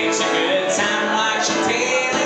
It's a good time, watch your.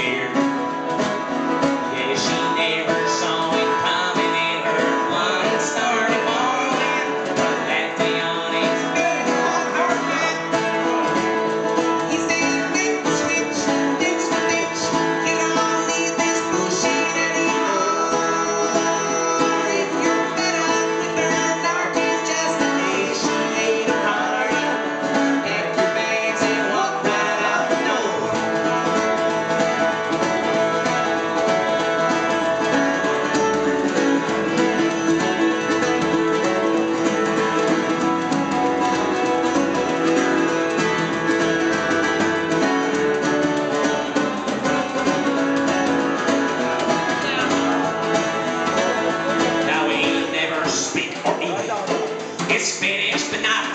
Yeah. it's finished, but not